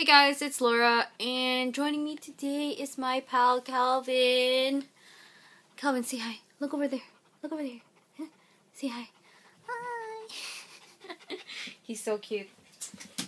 Hey guys, it's Laura, and joining me today is my pal Calvin. Calvin, say hi. Look over there. Look over there. Say hi. Hi. He's so cute.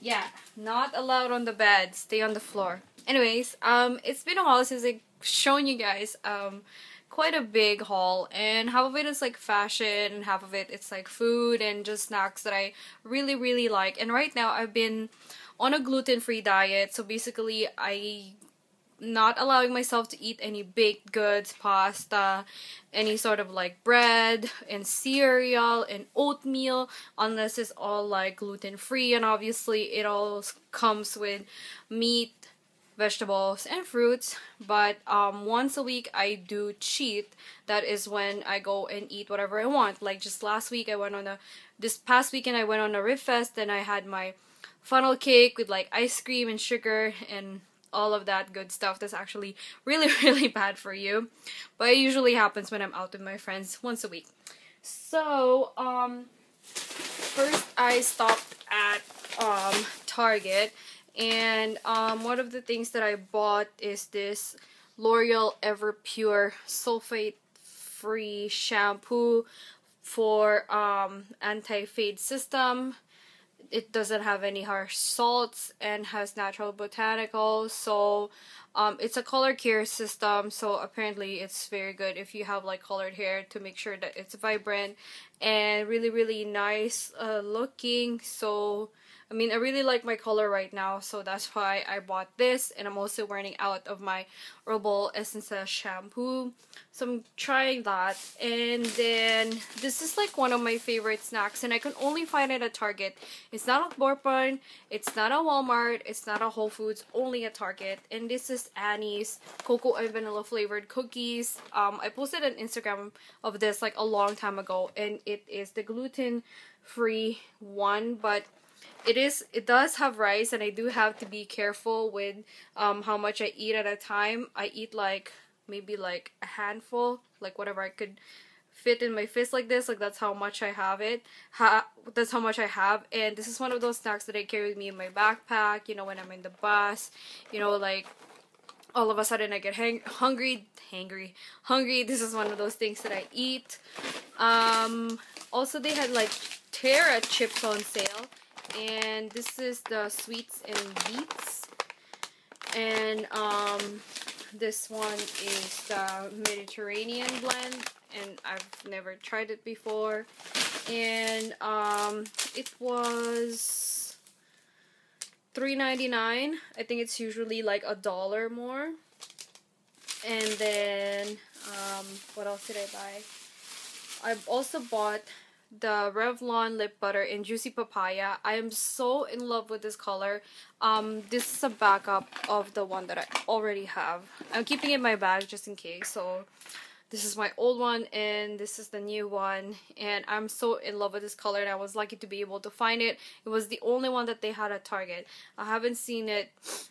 Yeah, not allowed on the bed. Stay on the floor. Anyways, um, it's been a while since I've shown you guys um quite a big haul and half of it is like fashion and half of it it's like food and just snacks that I really really like. And right now I've been on a gluten-free diet so basically I not allowing myself to eat any baked goods, pasta, any sort of like bread and cereal and oatmeal unless it's all like gluten free and obviously it all comes with meat vegetables and fruits but um, once a week I do cheat. That is when I go and eat whatever I want. Like just last week I went on a this past weekend I went on a rib fest and I had my funnel cake with like ice cream and sugar and all of that good stuff. That's actually really really bad for you but it usually happens when I'm out with my friends once a week. So um first I stopped at um Target and um, one of the things that I bought is this L'Oreal Everpure sulfate free shampoo for um, anti-fade system. It doesn't have any harsh salts and has natural botanicals so um, it's a color care system so apparently it's very good if you have like colored hair to make sure that it's vibrant and really really nice uh, looking. So I mean, I really like my color right now, so that's why I bought this. And I'm also running out of my Herbal Essence shampoo. So I'm trying that. And then, this is like one of my favorite snacks. And I can only find it at Target. It's not at Bourbon. It's not at Walmart. It's not at Whole Foods. Only at Target. And this is Annie's Cocoa and Vanilla flavored cookies. Um, I posted an Instagram of this like a long time ago. And it is the gluten free one. But it is it does have rice and I do have to be careful with um, how much I eat at a time. I eat like maybe like a handful, like whatever I could fit in my fist like this like that's how much I have it. Ha that's how much I have and this is one of those snacks that I carry with me in my backpack you know when I'm in the bus you know like all of a sudden I get hang hungry hangry hungry. This is one of those things that I eat. Um also they had like Terra chips on sale and this is the sweets and beets. And um this one is the Mediterranean blend and I've never tried it before. And um it was $3.99 I think it's usually like a dollar more. And then um what else did I buy? I've also bought the Revlon lip butter in Juicy Papaya. I am so in love with this color. Um, this is a backup of the one that I already have. I'm keeping it in my bag just in case. So this is my old one and this is the new one. And I'm so in love with this color and I was lucky to be able to find it. It was the only one that they had at Target. I haven't seen it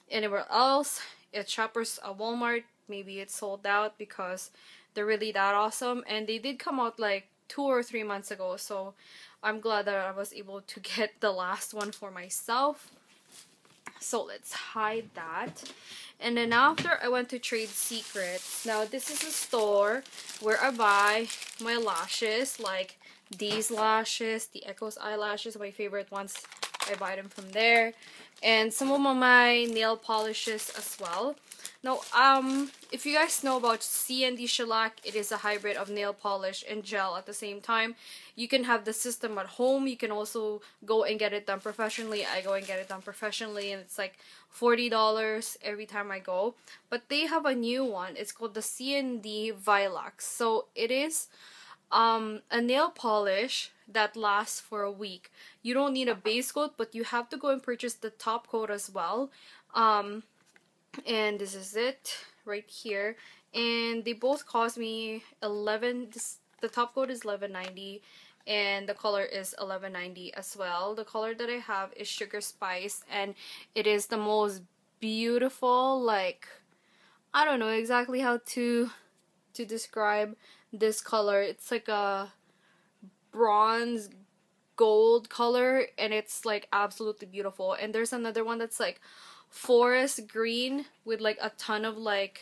anywhere else. At Shoppers at Walmart. Maybe it's sold out because they're really that awesome. And they did come out like two or three months ago so I'm glad that I was able to get the last one for myself. So let's hide that. And then after I went to Trade Secrets. Now this is a store where I buy my lashes like these lashes the Echoes eyelashes my favorite ones. I buy them from there. And some of my nail polishes as well now, um, if you guys know about CND Shellac, it is a hybrid of nail polish and gel at the same time. You can have the system at home. You can also go and get it done professionally. I go and get it done professionally and it's like $40 every time I go. But they have a new one. It's called the CND Vinylux. So it is um, a nail polish that lasts for a week. You don't need a base coat, but you have to go and purchase the top coat as well. Um, and this is it right here. And they both cost me 11 this, the top coat is 11.90 and the color is 11.90 as well. The color that I have is sugar spice and it is the most beautiful like I don't know exactly how to to describe this color. It's like a bronze gold color and it's like absolutely beautiful. And there's another one that's like forest green with like a ton of like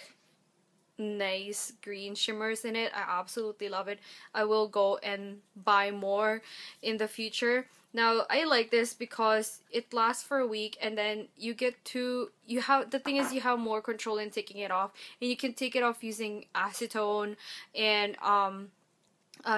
nice green shimmers in it. I absolutely love it. I will go and buy more in the future. Now I like this because it lasts for a week and then you get to you have the thing is you have more control in taking it off and you can take it off using acetone and um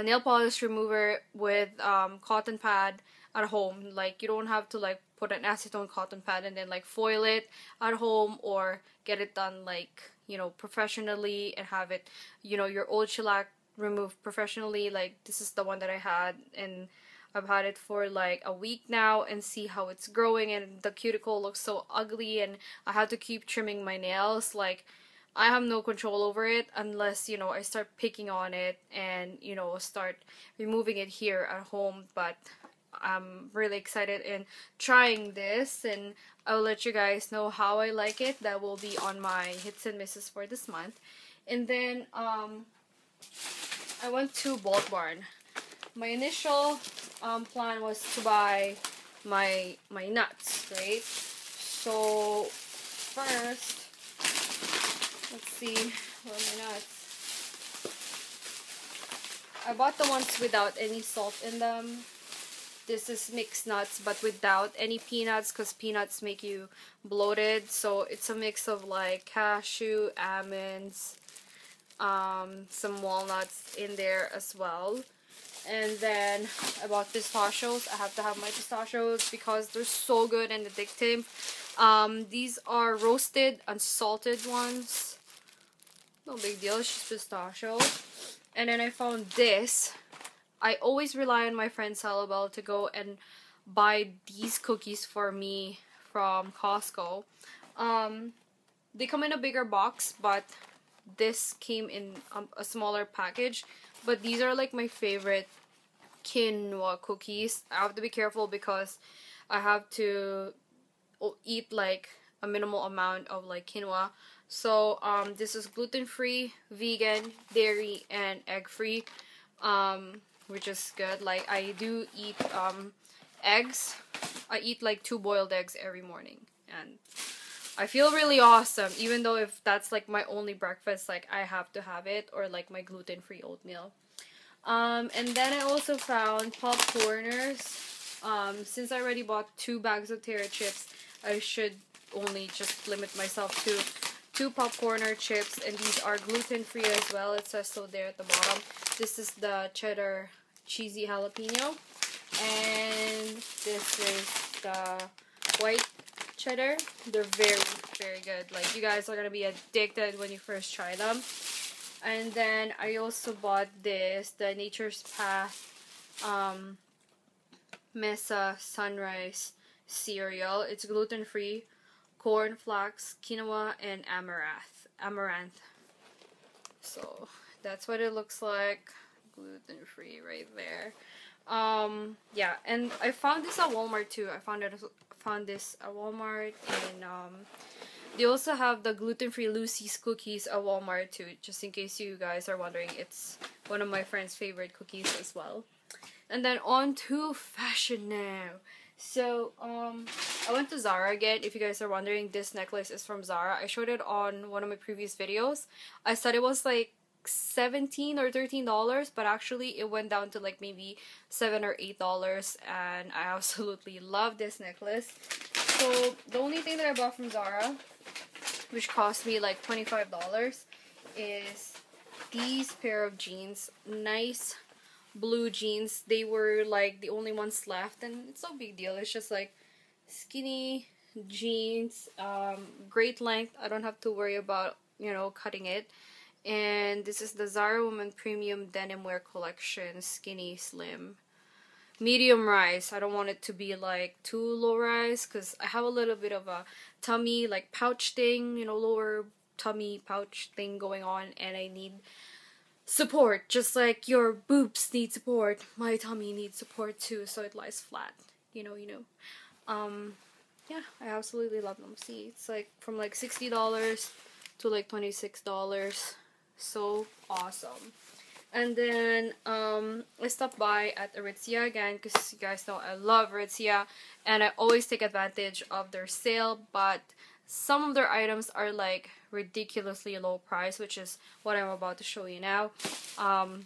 nail polish remover with um cotton pad at home. Like you don't have to like put an acetone cotton pad and then like foil it at home or get it done like you know professionally and have it you know your old shellac removed professionally. Like this is the one that I had and I've had it for like a week now and see how it's growing and the cuticle looks so ugly and I have to keep trimming my nails. Like I have no control over it unless you know I start picking on it and you know start removing it here at home. But I'm really excited in trying this and I'll let you guys know how I like it that will be on my hits and misses for this month and then um I went to Bulk Barn my initial um, plan was to buy my my nuts, right? So first, let's see, where are my nuts? I bought the ones without any salt in them. This is mixed nuts, but without any peanuts, because peanuts make you bloated. So it's a mix of like cashew, almonds, um, some walnuts in there as well and then I bought pistachios. I have to have my pistachios because they're so good and addictive. Um, these are roasted unsalted ones. No big deal, it's just pistachio. And then I found this. I always rely on my friend Salabel to go and buy these cookies for me from Costco. Um, they come in a bigger box, but this came in um, a smaller package but these are like my favorite quinoa cookies. I have to be careful because I have to eat like a minimal amount of like quinoa. So um, this is gluten free, vegan, dairy, and egg free, um, which is good. Like I do eat um, eggs. I eat like two boiled eggs every morning, and I feel really awesome. Even though if that's like my only breakfast, like I have to have it, or like my gluten free oatmeal. Um, and then I also found popcorners. Um, since I already bought two bags of Terra chips, I should only just limit myself to two popcorner chips. And these are gluten free as well. It says so there at the bottom. This is the cheddar cheesy jalapeno. And this is the white cheddar. They're very, very good. Like, you guys are to be addicted when you first try them. And then I also bought this, the Nature's Path um, Mesa Sunrise cereal. It's gluten free, corn, flax, quinoa, and amaranth. Amaranth. So that's what it looks like. Gluten free right there. Um, yeah, and I found this at Walmart too. I found it. Found this at Walmart and um, they also have the gluten-free Lucy's cookies at Walmart too, just in case you guys are wondering. It's one of my friend's favorite cookies as well. And then on to fashion now. So, um, I went to Zara again. If you guys are wondering, this necklace is from Zara. I showed it on one of my previous videos. I said it was like 17 or 13 dollars but actually it went down to like maybe 7 or 8 dollars and I absolutely love this necklace. So the only thing that I bought from Zara which cost me like $25 is these pair of jeans. Nice blue jeans. They were like the only ones left and it's no big deal. It's just like skinny jeans um, great length. I don't have to worry about you know cutting it and this is the Zara Woman Premium Denim Wear Collection Skinny Slim. Medium rise. I don't want it to be like too low rise because I have a little bit of a tummy like pouch thing you know lower tummy pouch thing going on and I need support just like your boobs need support. My tummy needs support too so it lies flat you know you know. Um yeah I absolutely love them. See it's like from like $60 to like $26 so awesome and then um, I stopped by at Aritzia again because you guys know I love Aritzia and I always take advantage of their sale but some of their items are like ridiculously low price, which is what I'm about to show you now. Um,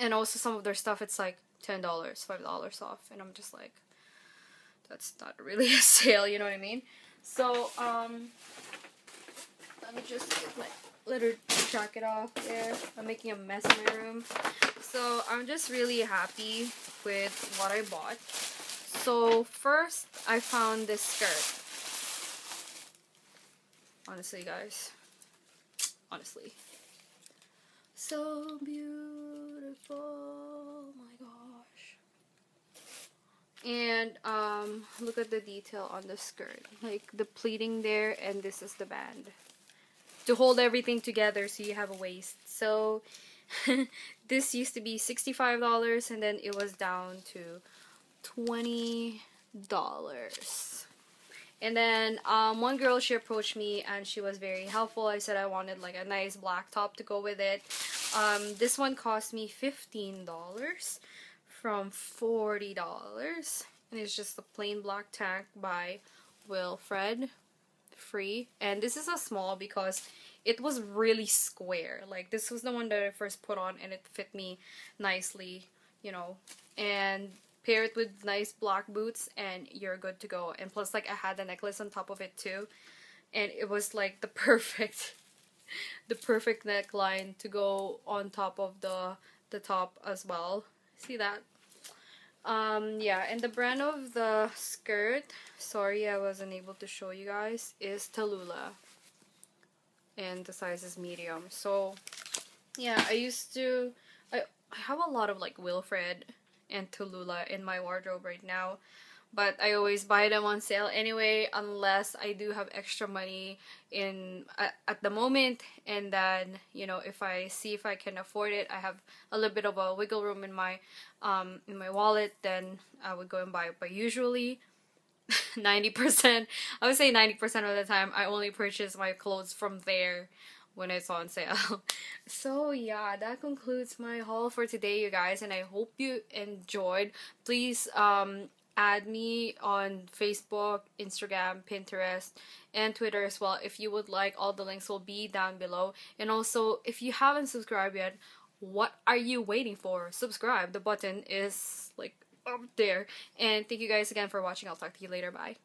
and also some of their stuff, it's like $10, $5 off. And I'm just like, that's not really a sale, you know what I mean? So, um, let me just get my litter jacket off there. I'm making a mess in my room. So, I'm just really happy with what I bought. So, first, I found this skirt. Honestly, guys. Honestly. So beautiful. My gosh. And um look at the detail on the skirt. Like the pleating there and this is the band. To hold everything together so you have a waist. So this used to be $65 and then it was down to $20. And then um, one girl, she approached me and she was very helpful. I said I wanted like a nice black top to go with it. Um, this one cost me $15 from $40. And it's just a plain black tank by Wilfred Free. And this is a small because it was really square. Like this was the one that I first put on and it fit me nicely, you know. And pair it with nice black boots and you're good to go and plus like I had the necklace on top of it too and it was like the perfect the perfect neckline to go on top of the the top as well see that um yeah and the brand of the skirt sorry I wasn't able to show you guys is Talula and the size is medium so yeah I used to I, I have a lot of like Wilfred and Talula in my wardrobe right now. But I always buy them on sale anyway unless I do have extra money in at, at the moment and then you know if I see if I can afford it I have a little bit of a wiggle room in my um in my wallet then I would go and buy it but usually 90% I would say 90% of the time I only purchase my clothes from there when it's on sale. so yeah, that concludes my haul for today, you guys, and I hope you enjoyed. Please um add me on Facebook, Instagram, Pinterest, and Twitter as well if you would like. All the links will be down below. And also, if you haven't subscribed yet, what are you waiting for? Subscribe. The button is like up there. And thank you guys again for watching. I'll talk to you later. Bye.